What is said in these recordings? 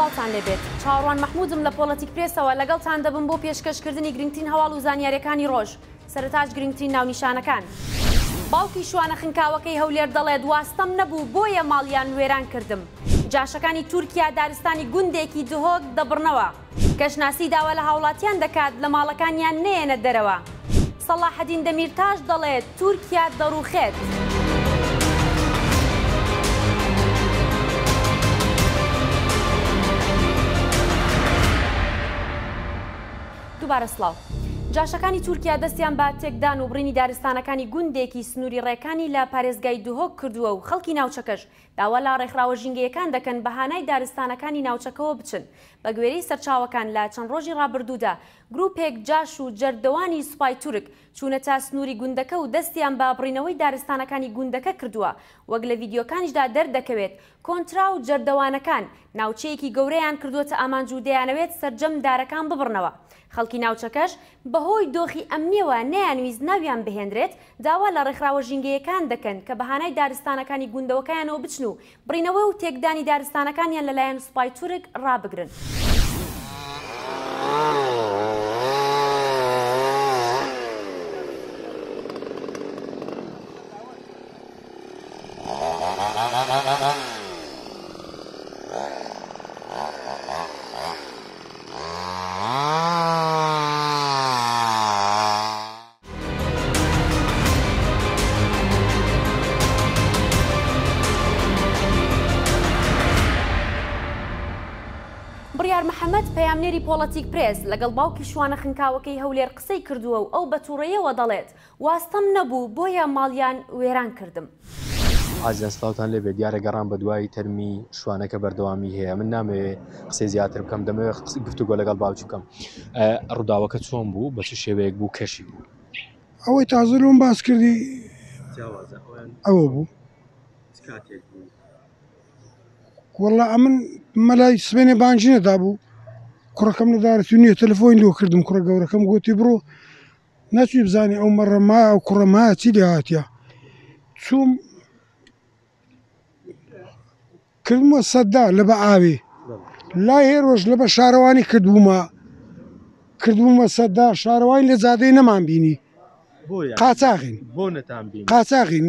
سڵاوتان لێبێت چاوەڕوان مەحمودم لە پۆڵەتیک پرێسەوە لەگەڵتان دەبم بۆ پێشکەشکردنی گرنگترین هەواڵ و زانیاریەکانی ڕۆژ سەرتاش گرنگترین ناونیشانەکان. باوکی شوانە خنکاوەکەی هەولێر دەڵێت واستەم نەبوو بۆیە ماڵیان وێران کردم. جاشەکانی تورکیا دارستانی گوندێکی دهۆک دەبڕنەوە. کەشناسی داوا لە هاوڵاتیان دەکات لە ماڵەکانیان نەیەنە دەرەوە. سەڵاحەدین دەمیرتاش دەڵێت، تورکیا دەڕوخێت. جاشەکانی تورکیا دەستیان بە تێکدان و بڕینی دارستانەکانی گوندێکی سنووری ڕێکانی لە پارێزگای دهۆک کردووە و خەڵکی ناوچەکەش داوا لە ڕێکخراوە ژینگەیەکان دەکەن بە هانای دارستانەکانی ناوچەکەوە بچن. بە گوێرەی سەرچاوەکان لە چەند ڕۆژی ڕابردوودا گرووپێک جاش و جەردەوانی سوپای تورک چوونەتە سنووری گوندەکە و دەستیان بە بڕینەوەی دارستانەکانی گوندەکە کردووە، وەک لە ڤیدیۆکانیشدا دەردەکەوێت کۆنترا و جەردەوانەکان ناوچەیەکی گەورەیان کردووەتە ئامانج و دەیانەوێت سەرجەم دارەکان ببڕنەوە، خەڵکی ناوچەکەش بەهۆی دۆخی ئەمنییەوە نەیانویست ناویان بهێنرێت، داوا لە ڕێکخراوە ژینگەییەکان دەکەن کە بە هانای دارستانەکانی گوندەوەکەیانەوە بچن و بڕینەوە و تێکدانی دارستانەکانیان لەلایەن سوپای تورک ڕابگرن. بڕیار محەمەد، پەیامنێری پۆڵەتیک پرێس، لەگەڵ باوکی شوانە خنکاوەکەی هەولێر قسەی کردووە و ئەو بە تووڕەیەوە دەڵێت، واستەم نەبوو بۆیە ماڵیان وێران کردم. ئازیزان سلاوتان لێبێ دیارە گەڕان بەدوای تەرمی شوانەکە بەردەوامی هەیە من نامەوێ قسەی زیاتر بکەم دەمەوێ گفتوگۆ لەگەڵ باوکی بکەم ڕووداوەکە چۆن بوو بە چ شێوەیەک بوو کەشی بوو ئەوەی تازە لۆم باس کردی ئەوە بوو وەڵا ئەمن مەلای سبێنێ بانجینە دابوو کوڕەکەم لە دارەتی نییە تەلفۆین لۆ کردم کوڕە گەورەکەم گوتی بڕۆ نەچوی بزانی ئەو مەڕە ما ئەو کوڕە ما چی لێ هاتیە چوم کردمە سەددا لە بە ئاوی لای هێرۆش لە بە شارەوانی کردبوومە کردبوومە سەددا شارەوانی لە جادەی نەمان بینی بۆ یە قاچاغین بۆ نەتان بین قاچاغین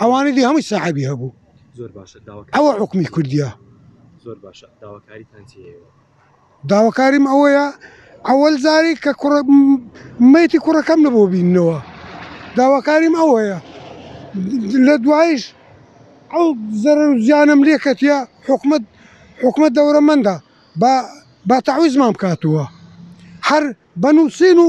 ئەوانە دی هەمووی سەعبی هەبوو زۆر باشە داوەکە ئەوە حکومی کوردیا زۆر باشە داواکاری تەنسیەوە داواکاریم ئەوەیە ئەوەل زاری کە کوڕ مەتی کوڕەکەم نەبوو بینەوە داواکاریم ئەوەیە لە دوایش ئەو زەرە و زیانم لێکەتە حکومت حکومت دەورەمەندە با با تەعویزمان بکاتوە هەر بەنووسین و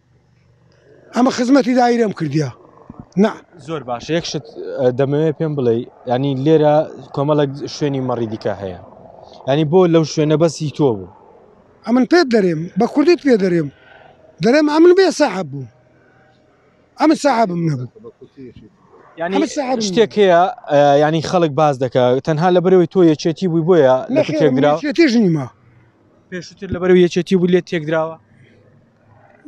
ئەمە خزمەتی دایرەم کردیا نا زۆر باش یەک شت دەمەوێت پێم بڵێ ینی لێرە کۆمەڵک شوێنی مەڕی دیکە هەیە ینی بۆ لەو شوێنە بەسی تۆ بوو ئەمن پێت دەرێم بە کوردیت پێ دەرێم دەرێم ئەمن بێ سەحب بوو ئەمە سەحبم نەبوو ینی شتێک هەیە ینی خەڵک باز دەکە تەنها لە بەرەوەی تۆ یەکێتی بووی بۆیە لە تێکدراێتیژنیمە پێشتر لە بەرەو یەکێتی بوو لێ تێکدراوە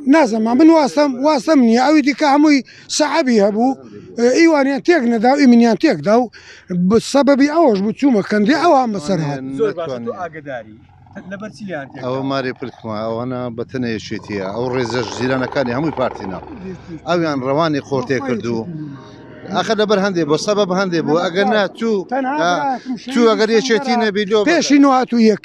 نازەمما من واستم واستم نییە ئەوی دیکە هەمووی سەعەبی هەبوو ئیوانیان تێک نەداو ئی منیان تێکدا و سەبەبی ئەوەش بوو چوومە کەندێ ئەوان بەسەر هات ئەوە مارێ پرکمە ئەوانە بەتەنە یەکێتیە ئەو ڕێزەش زیرانەکانی هەمووی پارتینە ئەویان ڕەوانی خۆتێ کردو ئەخە لەبەر هەندێ بۆ سەبە هەندێ بوو ئەگەر ناتوو تو ئەگەر یەکێتی نەبی لۆ پێشی نوهات و یەک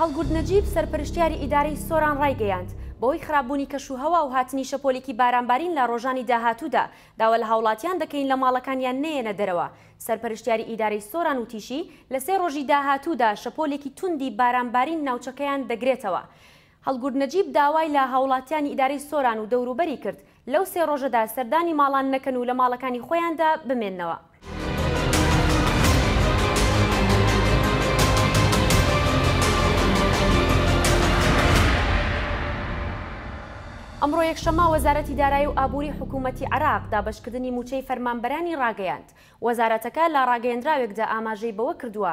هەڵگورد نەجیب سەرپەرشتیاری ئیدارەی سۆران ڕایگەیاند، بەهۆی خراپبوونی کەشوهەوا و هاتنی شەپۆلێکی بارانبارین لە ڕۆژانی داهاتوودا داوا لە هاوڵاتیان دەکەین لە ماڵەکانیان نەیەنە دەرەوە. سەرپەرشتیاری ئیدارەی سۆران وتیشی، لە سێ ڕۆژی داهاتوودا شەپۆلێکی توندی بارانبارین ناوچەکەیان دەگرێتەوە. هەڵگورد نەجیب داوای لە هاوڵاتیانی ئیدارەی سۆران و دەوروبەری کرد لەو سێ ڕۆژەدا سەردانی ماڵان نەکەن و لە ماڵەکانی خۆیاندا بمێننەوە. ئەمڕۆ یەکشەممە وەزارەتی دارایی و ئابووری حکوومەتی عێراق دابەشکردنی مووچەی فەرمانبەرانی ڕاگەیاند، وەزارەتەکە لە ڕاگەیەندراوێکدا ئاماژەی بەوە کردووە،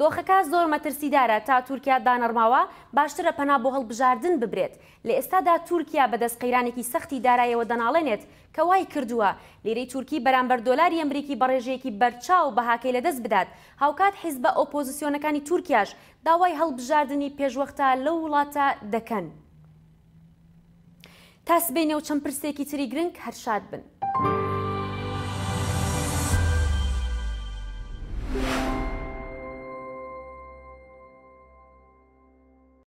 دۆخەکە زۆر مەترسیدارە تا تورکیا دانەڕماوە باشترە پەنا بۆ هەڵبژاردن ببرێت، لە ئێستادا تورکیا بەدەست قەیرانێکی سەختی دارایەوە دەناڵێنێت کە وایکردووە لیرەی تورکی بەرامبەر دۆلاری ئەمریکی بەڕێژەیەکی بەرچاو بەهاکەی لەدەست بدات، هاوکات حیزبە ئۆپۆزسیۆنەکانی تورکیاش داوای هەڵبژاردنی پێشوەختە لەو وڵاتە دەکەن. تا سبەینێ و چەند پرسێکی تری گرنگ هەر شاد بن.